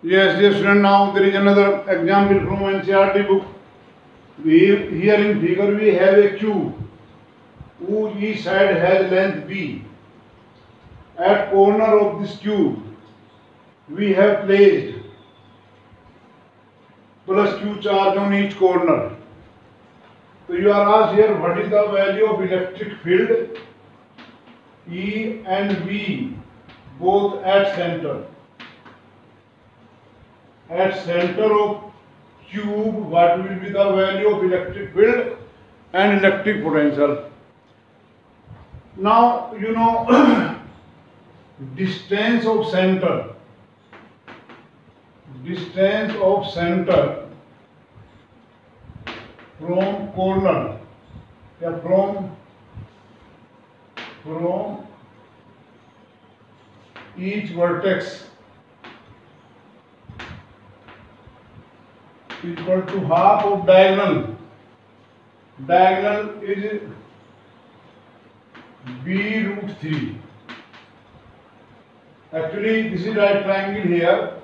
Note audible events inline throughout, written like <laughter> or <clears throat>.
Yes, dear student, now there is another example from NCRT book. We, here in figure we have a cube whose each side has length b. At corner of this cube, we have placed plus q charge on each corner. So you are asked here what is the value of electric field E and V both at center at center of cube what will be the value of electric field and electric potential. Now you know <clears throat> distance of center distance of center from corner yeah, from from each vertex equal to half of diagonal. Diagonal is b root 3. Actually, this is right triangle here.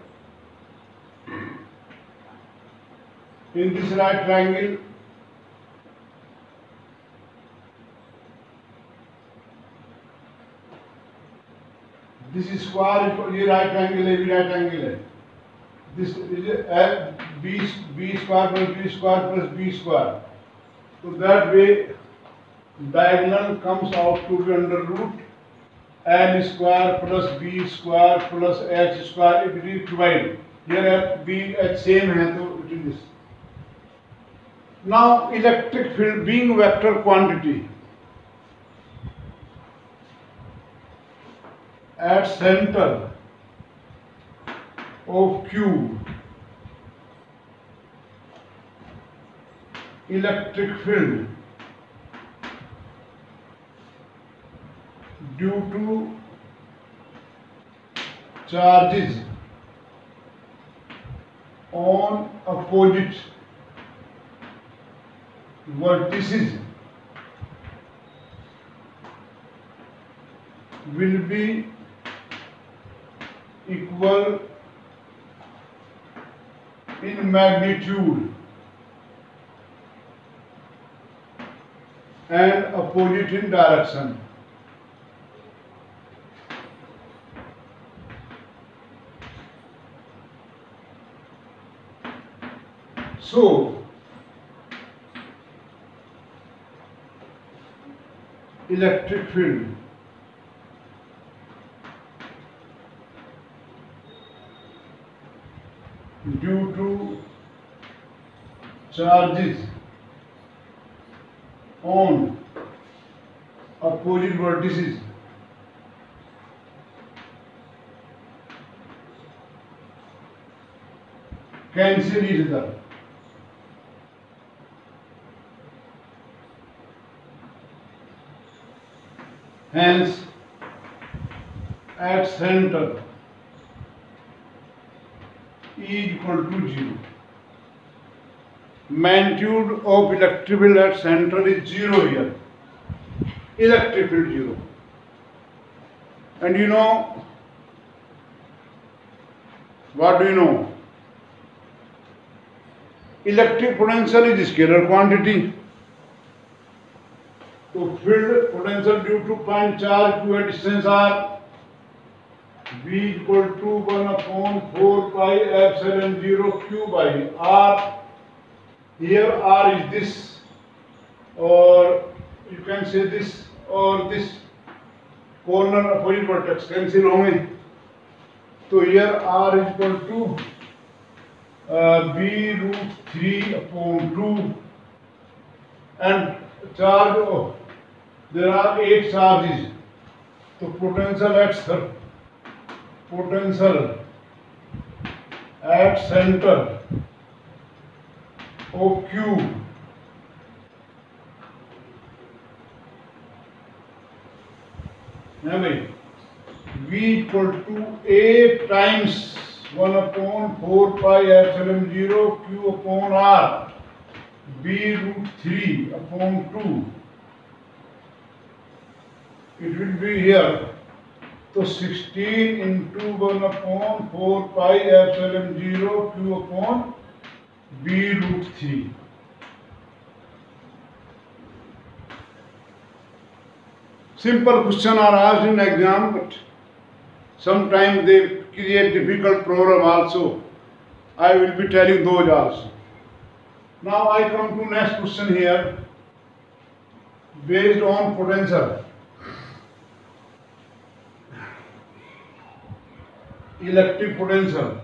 In this right triangle, this square ये right angle है ये right angle है this is बीस b square plus b square plus b square so that way diagonal comes out to be under root n square plus b square plus h square if it is divided here b h same है तो it is now electric field being vector quantity at center of q electric field due to charges on opposite vertices will be equal in magnitude and opposite in direction. So, electric field due to charges on opposite vertices cancel each other hence at center e equal to 0 Magnitude of electric field at center is 0 here. Electric field 0. And you know, what do you know? Electric potential is scalar quantity. So field potential due to point charge to a distance r, V equal to 1 upon 4 pi epsilon 0 q by r here R is this or you can say this or this corner opposite vertex cancel होंगे So here R is equal to uh, B root 3 upon 2 and charge oh, there are 8 charges So potential at potential at center O Q by v equal to a times one upon four pi epsilon zero q upon r b root three upon two it will be here तो 16 into one upon four pi epsilon zero q upon b root 3. Simple questions are asked in exam, but sometimes they create difficult problem also. I will be telling those also. Now I come to next question here. Based on potential, electric potential.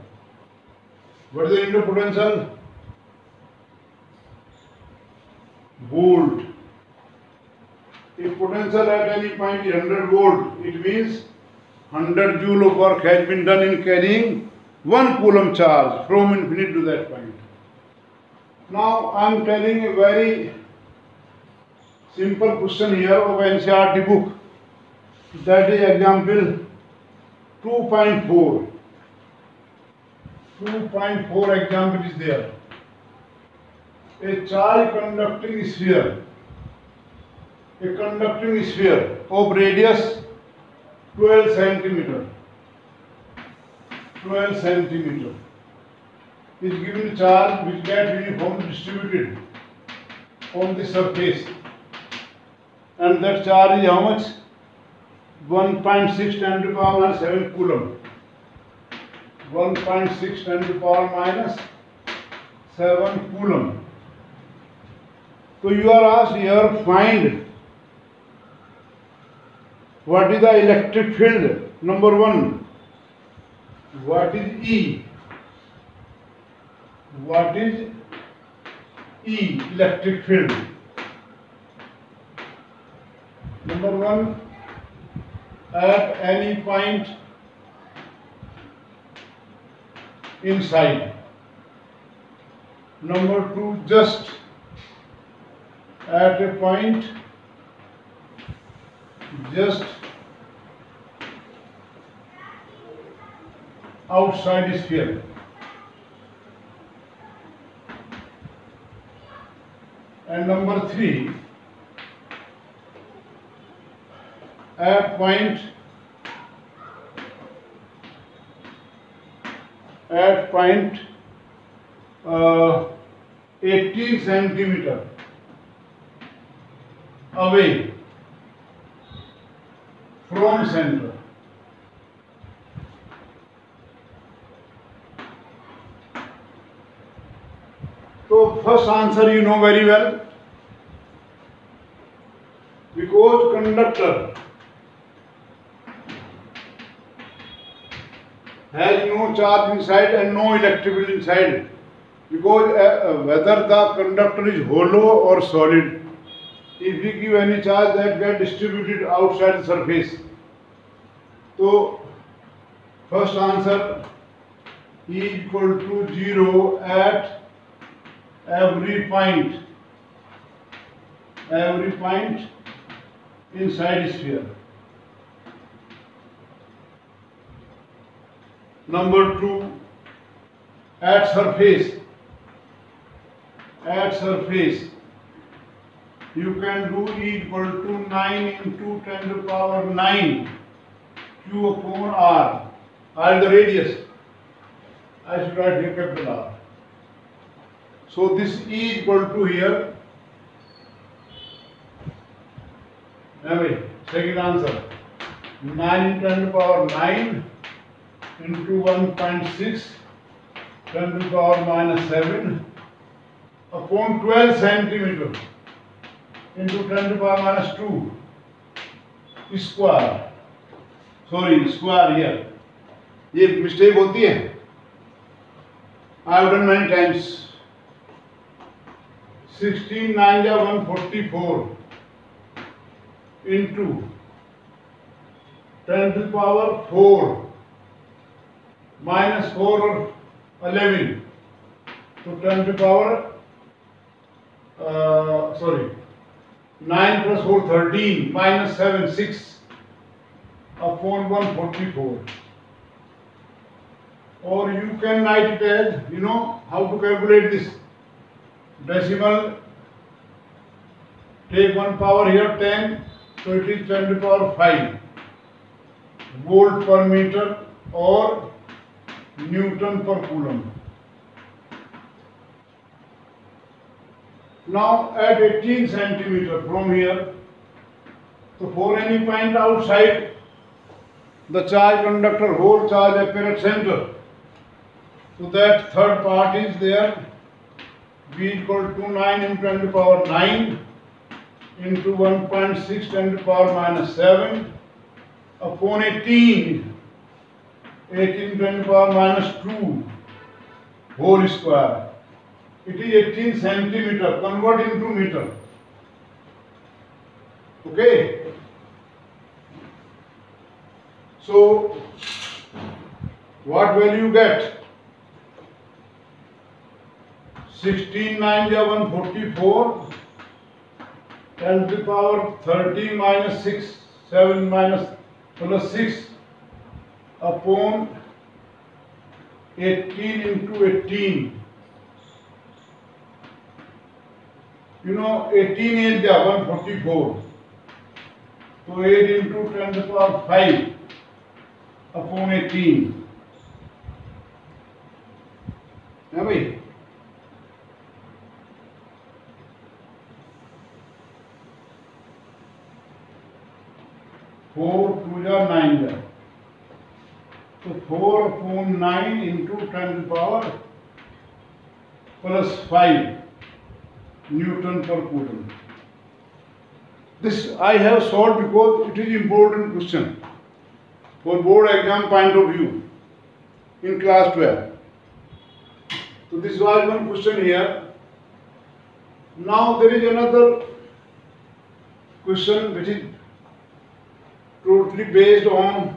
What is the electric potential? volt. If potential at any point is 100 volt, it means 100 joule of work has been done in carrying one coulomb charge from infinite to that point. Now I am telling a very simple question here of NCRT book. That is example 2.4. 2.4 example is there. a charge conducting sphere a conducting sphere of radius 12 centimeter 12 centimeter is given charge which get uniformly distributed on the surface and that charge is how much 1.6 10 to the power minus 7 coulomb 1.6 10 to the power minus 7 coulomb So you are asked here find what is the electric field number one what is E what is E electric field number one at any point inside number two just at a point just outside sphere and number 3 at point at point uh, 80 centimeter away from center. So first answer you know very well because conductor has no charge inside and no electric bill inside because uh, whether the conductor is hollow or solid if we any charge that get distributed outside the surface. So first answer E equal to 0 at every point every point inside sphere. Number 2 at surface at surface you can do E equal to 9 into 10 to the power 9 Q upon R. R the radius. I should write here capital R. So this E equal to here. Anyway, second answer. 9 into 10 to the power 9 into 1.6 10 to the power minus 7 upon 12 centimeter. Into ten to power minus two square sorry square year ये mistake होती है I done many times sixteen nine या one forty four into ten to power four minus four और eleven तो ten to power sorry 9 plus 4 13 minus 7 6 upon 144 or you can write it as you know how to calculate this decimal take one power here 10 so it is 10 to the power 5 volt per meter or newton per coulomb Now at 18 centimeter from here, so for any point outside, the charge conductor whole charge appear at center. So that third part is there, V equal to 9 into 10 to power 9 into 1.6 10 to power minus 7 upon 18, 18 to power minus 2 whole square. It is 18 centimeter. Convert into meter. Okay. So, what value you get? 16 9 10 to the power 30 minus 6 7 minus plus 6 upon 18 into 18 you know 18 is the 144 so 8 into 10 to the power 5 upon 18 है भाई four two जा nine जा तो four phone nine into ten power plus five Newton per coulomb. This I have solved because it is important question for board exam point of view in class 12. So this was one question here. Now there is another question which is totally based on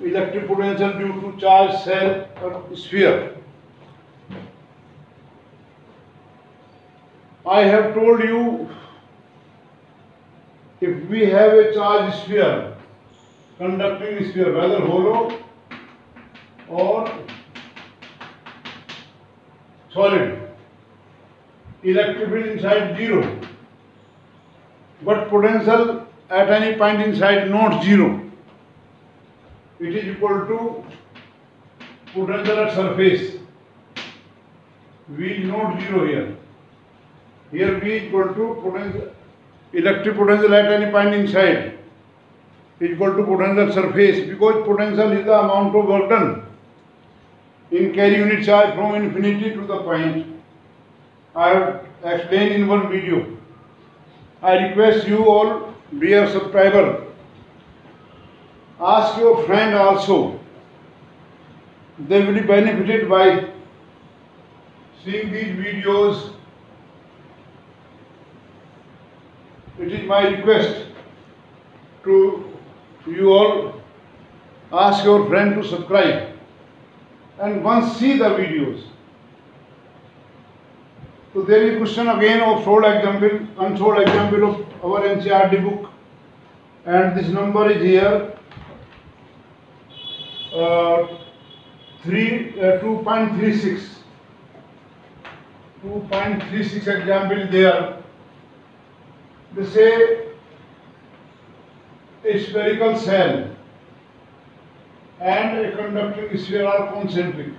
electric potential due to charge, shell or sphere. I have told you if we have a charge sphere, conducting sphere, whether hollow or solid, electric field inside zero, but potential at any point inside not zero. It is equal to potential at surface. V not zero here. Here V equal to potential, electric potential at any point inside is equal to potential surface because potential is the amount of work done in carry unit charge from infinity to the point. I have explained in one video. I request you all, dear subscriber, ask your friend also. They will be benefited by seeing these videos It is my request to you all ask your friend to subscribe and once see the videos. So there is question again of sold example, unsold example of our NCRD book and this number is here uh, 3 uh, 2.36 2.36 example there they say a spherical cell and a conducting sphere are concentric.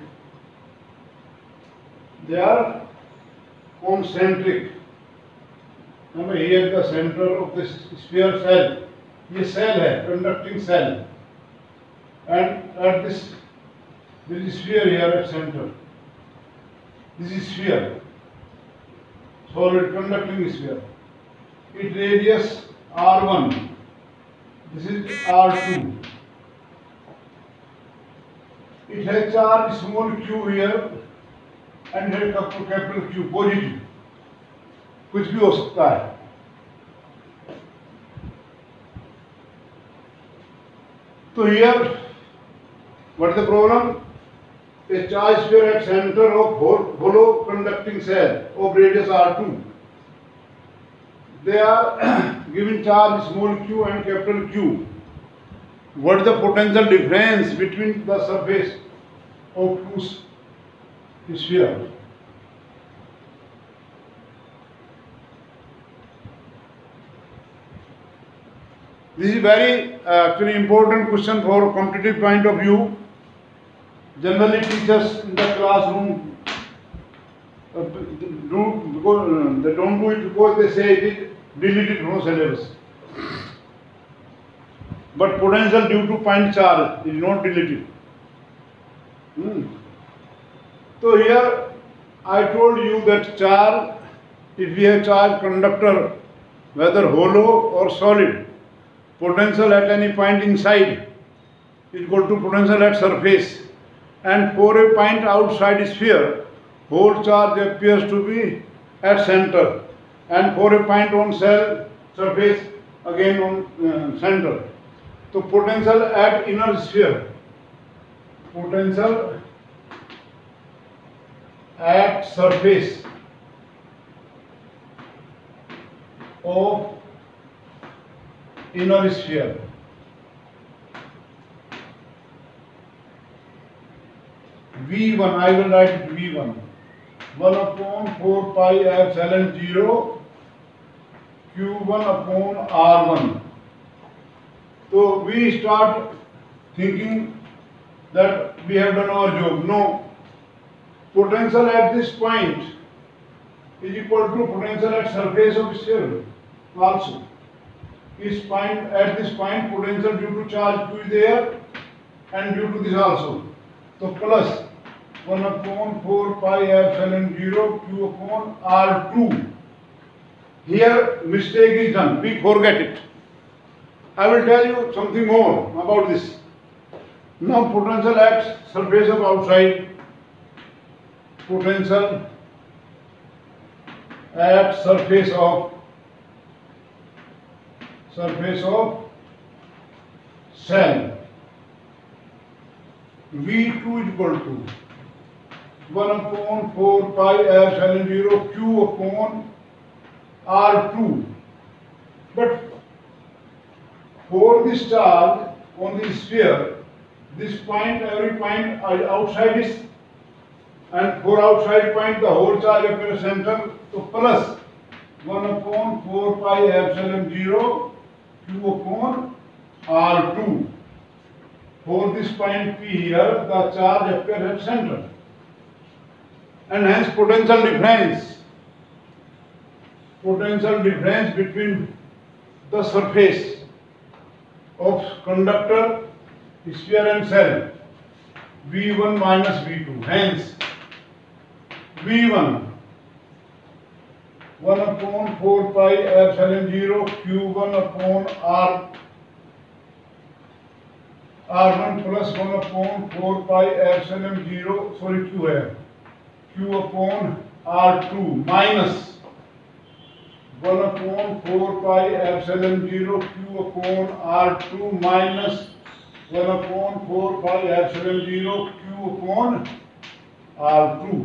They are concentric. Now here at the center of this sphere cell, this cell is conducting cell and at this there is a sphere here at center. This is sphere, solid conducting sphere. its radius r1 this is r2 it has charge small q here and here capital q positive कुछ भी हो सकता है तो here what the problem a charge sphere at center of hollow conducting cell of radius r2 they are <clears throat> given charge small q and capital Q. What is the potential difference between the surface of two sphere? This is very uh, actually important question for competitive point of view. Generally teachers in the classroom uh, do, because, uh, they don't do it because they say it is deleted from syllabus. But potential due to point charge is not deleted. Hmm. So here I told you that charge, if we have charge conductor, whether hollow or solid, potential at any point inside is equal to potential at surface and for a point outside sphere, whole charge appears to be at center. and a on cell surface again on uh, center. So potential at inner sphere, potential at surface of inner sphere. V1, I will write V1. One upon four pi epsilon zero q one upon r one तो we start thinking that we have done our job. No. Potential at this point is equal to potential at surface of shell also. Is point at this point potential due to charge Q is there and due to this also. So plus 1 upon 4 pi epsilon 0 q upon r2. Here mistake is done. We forget it. I will tell you something more about this. Now potential at surface of outside. Potential at surface of surface of cell V2 is equal to 1 upon 4 pi epsilon 0 q upon r2. But for this charge on this sphere, this point, every point outside is, and for outside point the whole charge appears center, so plus 1 upon 4 pi epsilon 0 q upon r2. For this point P here, the charge appears at center and hence potential difference potential difference between the surface of conductor sphere and cell V1 minus V2 hence V1 1 upon 4 pi epsilon 0 Q1 upon R R1 plus 1 upon 4 pi epsilon 0 sorry Q है q upon r two minus one upon four pi epsilon zero q upon r two minus one upon four pi epsilon zero q upon r two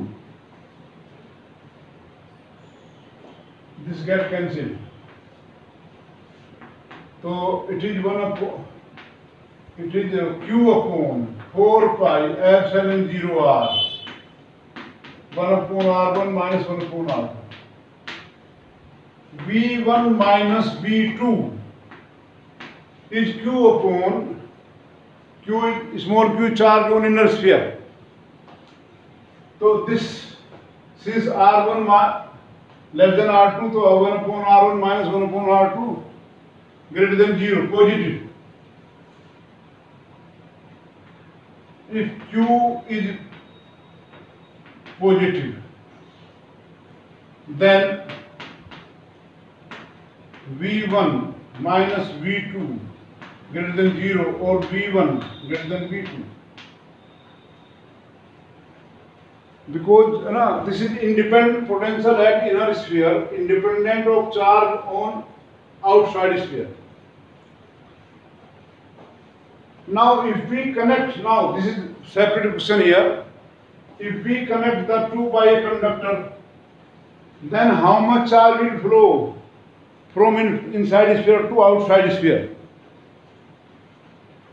this get cancel तो it is one upon it is q upon four zero r one upon r one minus one upon r one b one minus b two is q upon q small q चार on inner sphere तो this since r one less than r two तो one upon r one minus one upon r two greater than zero positive if q is positive then v1 minus v2 greater than 0 or v1 greater than v2 because you know, this is independent potential at inner sphere independent of charge on outside sphere now if we connect now this is separate question here if we connect the two by a conductor, then how much charge will flow from inside sphere to outside sphere?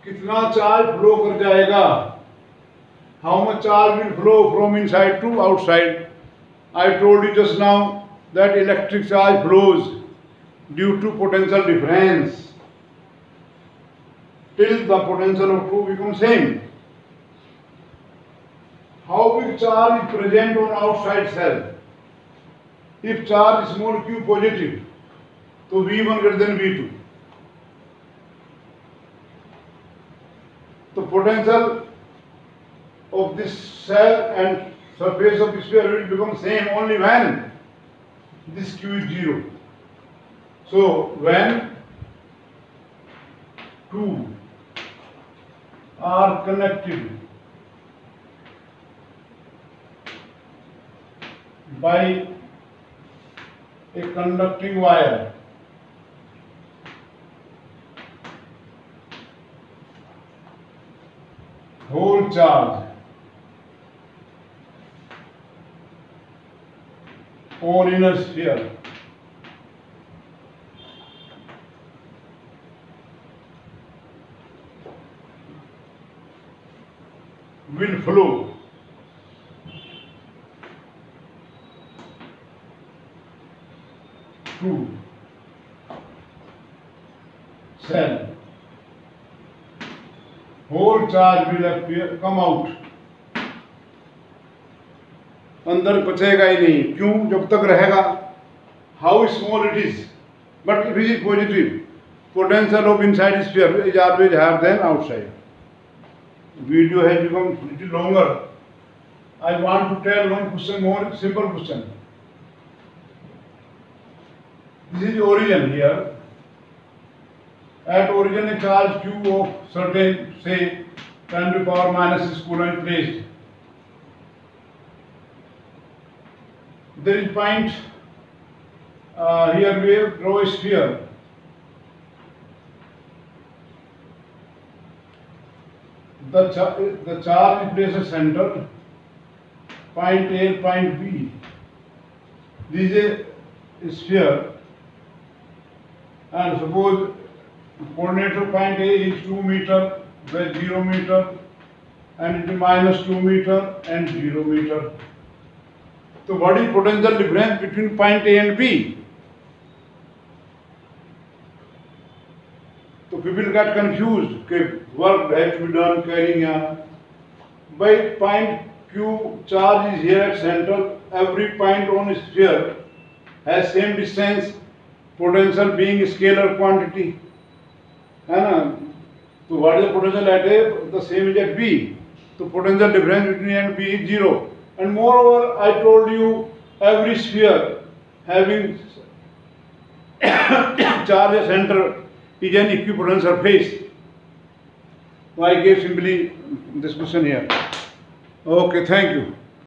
Kitna charge flow kar jayega? How much charge will flow from inside to outside? I told you just now that electric charge flows due to potential difference till the potential of two becomes same how big charge is present on outside cell. If charge is more Q positive, so V1 greater than V2. The potential of this cell and surface of sphere will become same only when this Q is 0. So when two are connected by a conducting wire whole charge or inner sphere will flow charge will appear, come out अंदर बचेगा ही नहीं क्यों जब तक रहेगा how small it is but if is positive potential of inside sphere is always higher than outside video has become little longer I want to tell one question more simple question this is origin here at origin a charge q of certain से 10 to power minus is coulomb placed. There is point uh, here where rho is here. The, char the charge at center, point A, point B. This is a sphere and suppose coordinate of point A is 2 meter where 0 meter and it is minus 2 meter and 0 meter. So what is potential difference between point A and B? So people got confused. Okay, work has to be done carrying on. by point Q charge is here at center. Every point on sphere has same distance, potential being scalar quantity. है So what is the potential at A? The same is at B. So potential difference between A and B is 0. And moreover, I told you every sphere having <coughs> charge at center is an equipotent surface. So I gave simply this question here. Okay, thank you.